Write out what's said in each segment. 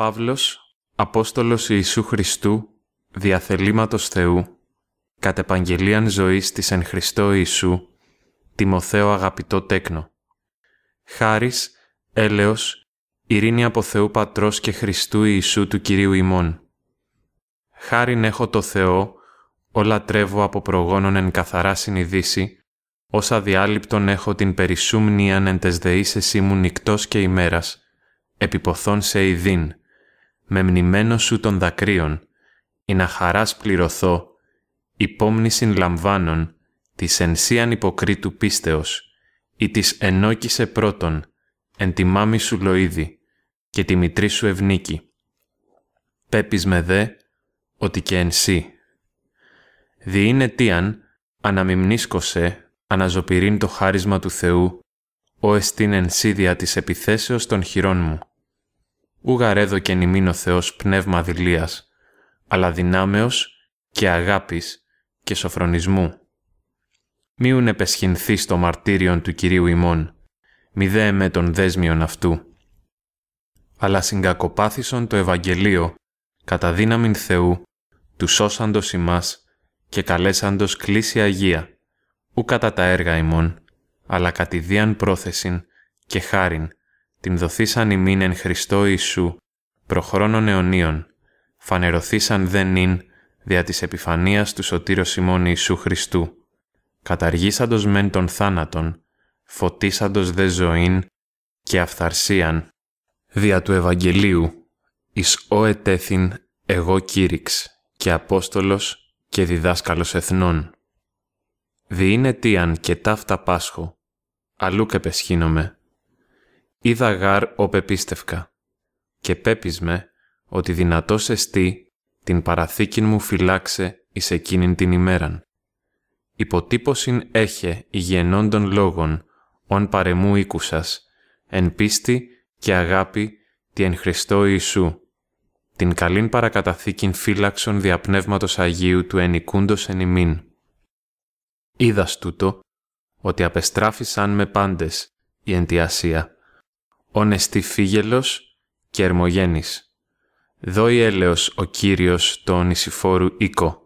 Παύλος, Απόστολος Ιησού Χριστού, διαθελήματος Θεού, κατ' επαγγελίαν ζωής της εν Χριστώ Ιησού, Τιμοθέο αγαπητό τέκνο. Χάρις, έλεος, ειρήνη από Θεού Πατρός και Χριστού Ιησού του Κυρίου ημών. Χάριν έχω το Θεό, όλα τρέβω από προγόνων εν καθαρά συνειδήσει, όσα διάλειπτον έχω την περισσούμνιαν εν τες δεήσεις ήμουν νυκτός και ημέρας, επιποθών σε ειδήν, με μνημένο σου των δακρύων, ή να χαράς πληρωθώ, υπόμνησιν λαμβάνων, της ενσίαν υποκρίτου πίστεως, ή της ενόκησε πρώτον, εν τη μάμη σου λοίδη, και τη μητρή σου ευνίκη. Πέπεις με δε, ότι και εν σύ. Δι είναι τίαν, αναμιμνίσκωσε, αναζωπηρήν το χάρισμα του Θεού, ο εστίν ενσίδια της επιθέσεως των χειρών μου. Ούγαρέδο και νημήν ο Θεός πνεύμα δηλίας, αλλά δυνάμεως και αγάπης και σοφρονισμού. Μίουν επεσχυνθεί στο μαρτύριον του Κυρίου ημών, μη δε με τον δέσμιον αυτού. Αλλά συγκακοπάθησον το Ευαγγελίο, κατά δύναμην Θεού, του σώσαντος ημάς και καλέσαντος κλίση Αγία, ου κατά τα έργα ημών, αλλά κατηδίαν πρόθεσιν και χάριν, την δοθήσαν ημίν εν Χριστώ Ιησού, προχρόνων αιωνίων, φανερωθήσαν δεν ειν δια της επιφανίας του σωτήρος ημών Ιησού Χριστού, καταργήσαντος μεν τον θάνατον, φωτίσαντος δε ζωήν και αυθαρσίαν, δια του Ευαγγελίου, εις ο ετέθην εγώ κήρυξ και Απόστολος και διδάσκαλος εθνών. Δι είναι τίαν και ταύτα πάσχω, αλλού και πεσχύνομαι. Είδα γάρ ο πεπίστευκα και πέπισμε ότι δυνατός εστί την παραθήκην μου φυλάξε εις εκείνην την ημέραν. Υποτύπωσιν έχε υγιενών λόγων, ον παρεμού οίκουσας, εν πίστη και αγάπη τη εν Χριστώ Ιησού, την καλήν παρακαταθήκην φύλαξον διαπνεύματος Αγίου του ενικούντος εν ημίν. Είδας τούτο, ότι απεστράφησαν με πάντες η εντιασία, ον εστί φύγελος και ερμογένης. Δώει έλεος ο Κύριος το ονησιφόρου οίκο,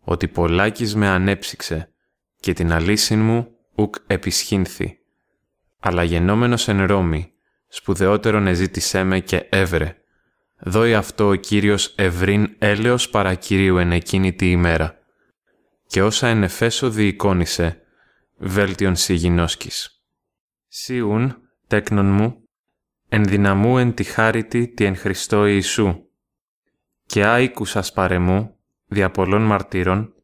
ότι πολλάκις με ανέψυξε και την αλήσιν μου ουκ επισχύνθη. Αλλά γενόμενος εν Ρώμη, σπουδαιότερον εζήτησέ με και έβρε. Δώει αυτό ο Κύριος ευρύν έλεος παρακυρίου εν εκείνη τη ημέρα. Και όσα εν Εφέσο διεικόνησε, βέλτιον συγινόσκης. Σιούν, τέκνον μου, ενδυναμού εν τη χάριτη τη εν Χριστώ Ιησού. Και άικουσας παρεμού, δια πολλών μαρτύρων,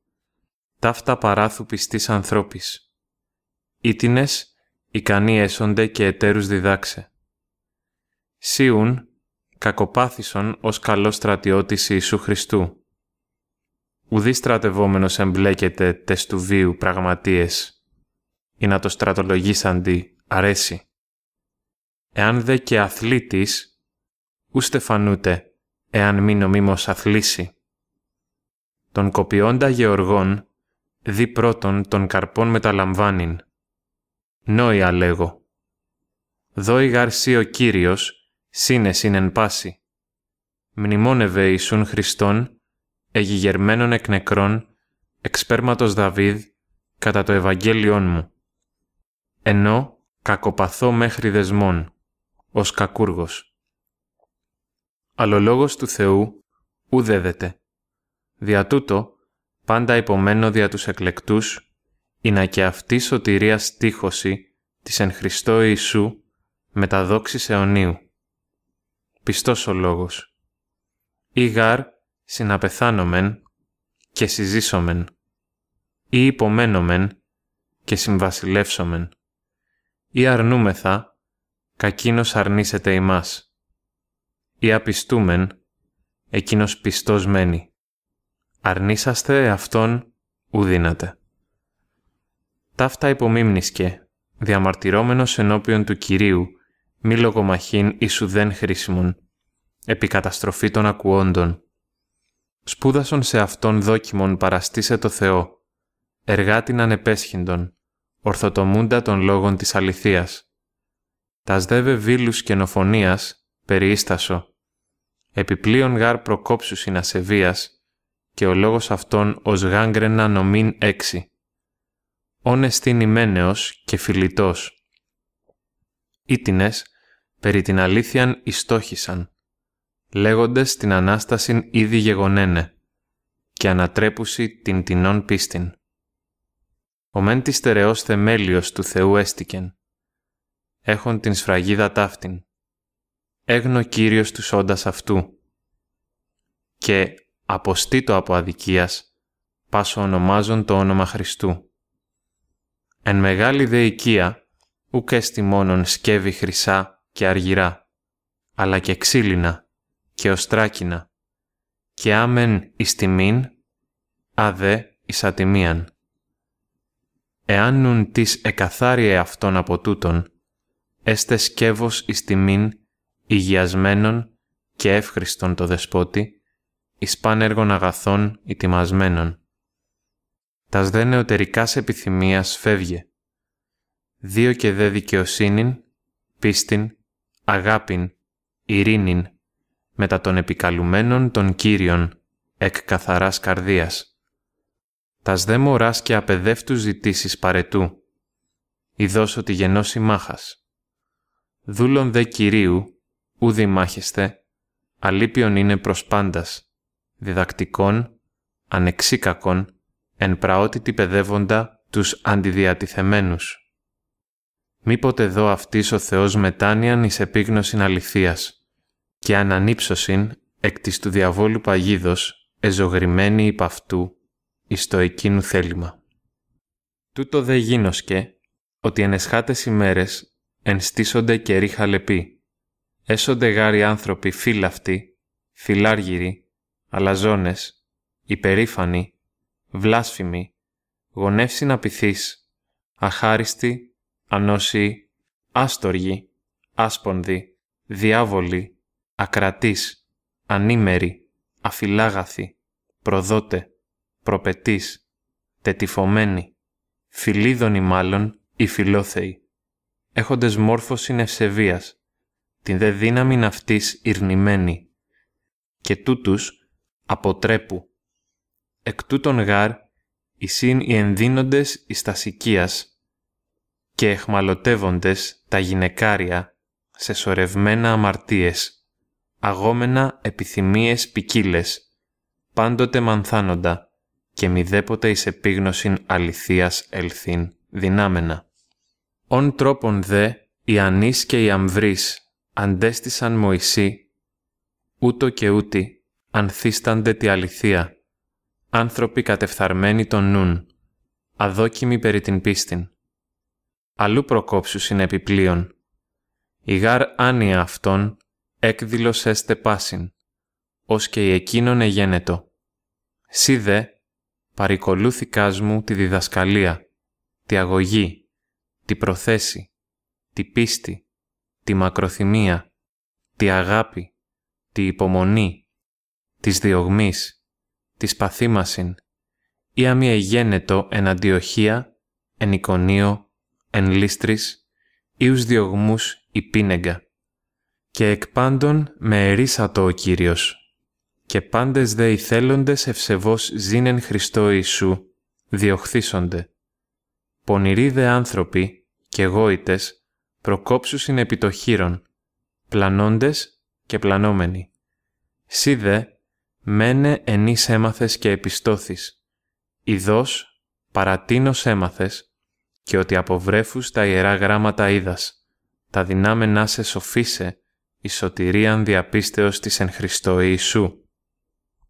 ταύτα παράθου πιστής ανθρώπης. Ήτινες, ικανοί έσονται και εταίρους διδάξε. Σίουν, κακοπάθησον ως καλός στρατιώτης Ιησού Χριστού. Ουδή στρατευόμενος εμπλέκεται τες του βίου πραγματείες, ή να το στρατολογήσαντι αρέσει. Εάν δε και αθλήτης, ου στεφανούτε, εάν μη νομίμως αθλήσει. Τον κοπιόντα γεωργών, δι πρώτον των καρπών μεταλαμβάνειν. Νόη λέγω. Δόη γαρσί ο Κύριος, σύνεσιν εν πάση. Μνημόνευε Ιησούν Χριστόν, εγιγερμένων εκ νεκρών, εξπέρματος Δαβίδ, κατά το Ευαγγέλιόν μου. Ενώ κακοπαθώ μέχρι δεσμών, ως κακούργος. λόγος του Θεού ουδέδεται. Δια τούτο, πάντα υπομένω δια τους εκλεκτούς, ή να και αυτή σωτηρία στίχωση της εν Χριστώ Ιησού μεταδόξης αιωνίου. Πιστός ο λόγος. Ή γάρ συναπεθάνομεν και συζήσομεν, ή υπομένομεν και συμβασιλεύσομεν, ή αρνούμεθα, κακίνος αρνήσεται ημάς, ή απιστούμεν, εκείνος πιστός μένει αρνήσαστε αυτόν ουδύνατε. Ταύτα υπομίμνησκε, διαμαρτυρόμενος ενώπιον του Κυρίου, μη λογομαχήν ίσου δεν χρήσιμον, επί καταστροφή των ακουόντων. Σπούδασον σε αυτόν δόκιμον παραστήσε το Θεό, εργάτην ανεπέσχυντον, ορθοτομούντα των λόγων της αληθείας. Τας δεύε βίλους καινοφωνίας, περιίστασο, Επιπλέον γάρ προκόψου συνασεβίας και ο λόγος αυτόν ως γάγκρενα νομίν έξι. Όν εστίνημένεος και φιλιτός. Ήτινες περί την αλήθειαν ιστόχησαν, λέγοντες την Ανάστασιν ήδη γεγονένε και ανατρέπουσι την τεινών πίστην. Ο μεν της στερεός θεμέλιος του Θεού έστικεν, έχον την σφραγίδα ταύτην, έγνο Κύριος τους όντας αυτού, και αποστήτω από αδικίας, πάσο ονομάζον το όνομα Χριστού. Εν μεγάλη δε οικία, ουκ έστι μόνον σκεύη χρυσά και αργυρά, αλλά και ξύλινα και οστράκινα, και άμεν εις τιμήν, αδέ εις ατιμίαν. Εάν νουν της εκαθάριε αυτόν από τούτον, έστε σκεύος εις τιμήν υγιασμένων και εύχριστον το δεσπότη, εις πάνεργων αγαθών ετοιμασμένων. Τας δε νεωτερικάς επιθυμίας φεύγε. Δύο και δε δικαιοσύνην, πίστην, αγάπην, ειρήνην, μετά των επικαλουμένων των Κύριων, εκ καθαράς καρδίας. Τας δε μωράς και απεδεύτους ζητήσεις παρετού, ειδός ότι γενώσει μάχας. Δούλων δε Κυρίου, ούδη μάχεστε, αλήπιον είναι προς πάντας, διδακτικών, ανεξίκακων, εν πραότητη παιδεύοντα τους αντιδιατηθεμένους. Μήποτε δω αυτής ο Θεός μετάνοιαν εις επίγνωσιν αληθείας και ανανύψωσιν εκ της του διαβόλου παγίδος εζωγρημένη υπ' αυτού εις το εκείνου θέλημα. Τούτο δε γίνοσκε ότι εν εσχάτες ημέρες ενστήσονται καιροί χαλεποί. Έσονται γάροι άνθρωποι φύλαυτοι, φιλάργυροι, αλαζόνες, υπερήφανοι, βλάσφημοι, γονεύσιν απειθείς, αχάριστοι, ανώσιοι, άστοργοι, άσπονδοι, διάβολοι, ακρατείς, ανήμεροι, αφιλάγαθοι, προδότε, προπετής, τετυφωμένοι, φιλίδωνοι μάλλον ή φιλόθεοι, έχοντες μόρφωση ευσεβίας, την δε δύναμην αυτής ειρνημένη, και τούτους αποτρέπου. Εκ τούτων γάρ, εισήν οι ενδύνοντες εις τας και εχμαλωτεύοντες τα γυναικάρια σε σορευμένα αμαρτίες, αγόμενα επιθυμίες ποικίλες, πάντοτε μανθάνοντα και μηδέποτε εις επίγνωσιν αληθείας ελθύν δυνάμενα. Ον τρόπον δε οι ανείς και οι αμβρείς αντέστησαν Μωυσή, ούτω και ούτι ανθίστανται τη αληθεία, άνθρωποι κατεφθαρμένοι των νουν, αδόκιμοι περί την πίστην. Αλλού προκόψους συνεπιπλίον. Η γάρ άνοια αυτών έκδηλος έστε πάσιν, ως και η εκείνον εγένετο. Σύ δε, παρικολούθηκάς μου τη διδασκαλία, τη αγωγή, τη προθέση, τη πίστη, τη μακροθυμία, τη αγάπη, τη υπομονή, της διωγμής, της παθήμασιν, ή αμή εγένετο εν αντιοχία, εν εικονίο, εν λίστρης, ους διωγμούς η πίνεγκα. Και εκ πάντων με ερίσατο ο Κύριος, και πάντες δε οι θέλοντες ευσεβώς ζήνεν Χριστό Ιησού, διοχθήσονται. Πονηροί δε άνθρωποι και γόητες προκόψουσιν επί το χείρον, πλανώντες και πλανόμενοι. Σύ δε, μένε ενείς έμαθες και επιστώθης, ειδός παρατίνος έμαθες, και ότι από βρέφους τα ιερά γράμματα είδας, τα δυνάμενά σε σοφίσε, η σωτηρίαν διαπίστεως της εν Χριστώ Ιησού.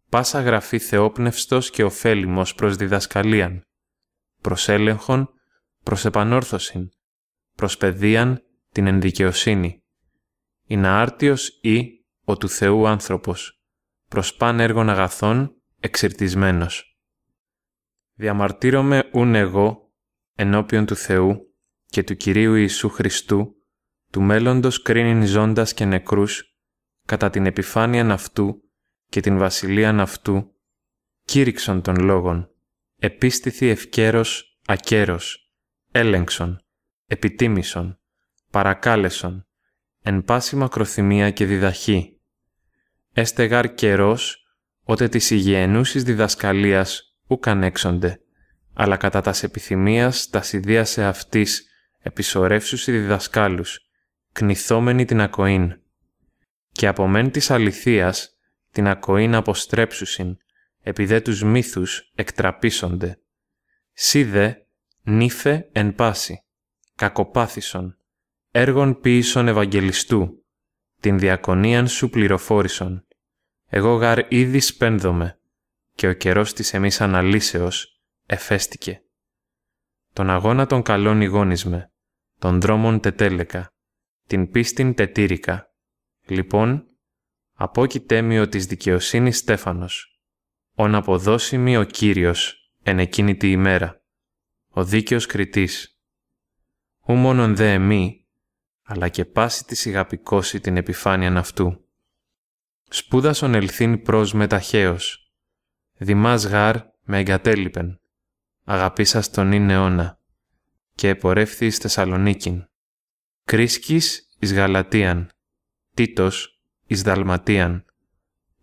Πάσα γραφή θεόπνευστος και ωφέλιμος προς διδασκαλίαν, προς έλεγχον, προς επανόρθωσιν, προς παιδείαν την ενδικαιοσύνη. Είναι άρτιος ή ο του Θεού άνθρωπος, προς παν έργων αγαθών εξυρτισμένος. Διαμαρτύρομαι ούν εγώ ενώπιον του Θεού και του Κυρίου Ιησού Χριστού, του μέλλοντος κρίνην ζώντας και νεκρούς, κατά την επιφάνειαν αυτού και την βασιλείαν αυτού, κήρυξον των λόγων, επίστηθη ευκαίρος ακέρος, έλεγξον, επιτίμησον, παρακάλεσον, εν πάση μακροθυμία και διδαχή. έστεγαρ καιρός, ότε της υγιενούσης διδασκαλίας ούκαν έξονται, αλλά κατά τας επιθυμίας τας ιδίας αυτής επισορεύσουσι διδασκάλους, κνηθόμενοι την ακοήν. Και από μεν της αληθείας την ακοήν αποστρέψουσιν, επί τους μύθους εκτραπίσονται. Σίδε, νύφε εν πάση, κακοπάθησον, έργων ποιήσον Ευαγγελιστού, την διακονίαν σου πληροφόρησον. Εγώ γαρ ήδη σπένδομαι, και ο καιρός της εμείς αναλύσεως εφέστηκε. Τον αγώνα των καλών ηγόνισμε, των δρόμων τετέλεκα, την πίστην τετήρικα. Λοιπόν, απόκειτέ μη της δικαιοσύνης Στέφανος, ον αποδώσει ο Κύριος εν εκείνη τη ημέρα, ο δίκαιος κριτής. Ού μόνον δε εμεί, αλλά και πάση της σιγαπικώσει την επιφάνειαν αυτού. Σπούδασον ελθύν προς μεταχέως, δημάς γάρ με εγκατέλειπεν, αγαπήσας τον είναι αιώνα, και επορεύθη εις Θεσσαλονίκην. Κρίσκης εις Γαλατίαν, Τίτος εις Δαλματίαν,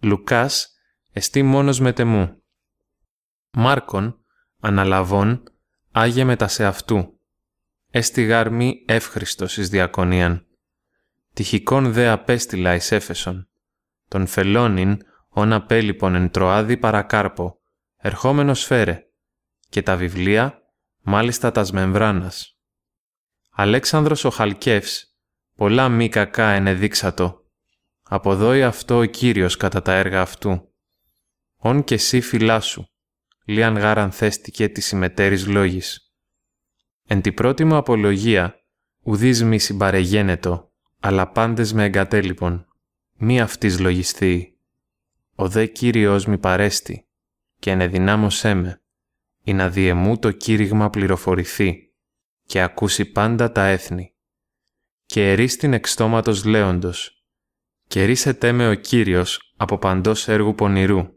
Λουκάς εστί μόνος μετεμού. Μάρκον, αναλαβών, άγε μετα σε αυτού. Έστι γάρμη εύχριστος εις διακονίαν. Τυχικόν δε απέστειλα εις Έφεσον. Τον φελώνην, όν απέλειπον εν τροάδι παρακάρπο, ερχόμενος φέρε, και τα βιβλία, μάλιστα τας μεμβράνας. Αλέξανδρος ο Χαλκεύς, πολλά μη κακά ενεδείξατο. Αποδόει αυτό ο Κύριος κατά τα έργα αυτού. Ον και εσύ φυλά σου, λίαν γάραν θέστηκε τη συμμετέρης λόγης. Εν τη πρώτη μου απολογία, ουδείς μη συμπαρεγένετο, αλλά πάντες με εγκατέλειπον, μη αυτής λογιστεί. Ο δε Κύριος μη παρέστη, και ενεδυνάμωσέ με, ή να διεμού το κήρυγμα πληροφορηθεί, και ακούσει πάντα τα έθνη. Και ερίστην εξτόματος λέοντος, και ρίσετε με ο Κύριος από παντός έργου πονηρού,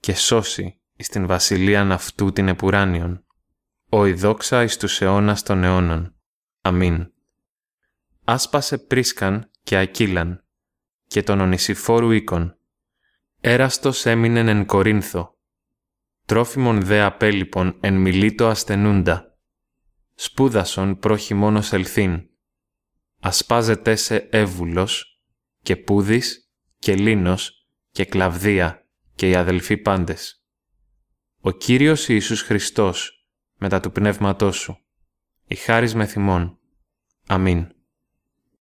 και σώσει εις την βασιλείαν αυτού την επουράνιον, ο η δόξα εις τους αιώνας των αιώνων. Αμήν. Άσπασε πρίσκαν και ακύλαν, και τον ονησιφόρου οίκον. Έραστος έμεινεν εν Κορίνθο, τρόφιμον δε απέλυπον εν μιλήτο ασθενούντα. Σπούδασον πρόχει μόνος ελθύν. Ασπάζεται σε έβουλος και πούδης και λίνος και κλαβδία και οι αδελφοί πάντες. Ο Κύριος Ιησούς Χριστός, μετά του Πνεύματός Σου, η χάρις με θυμών. Αμήν.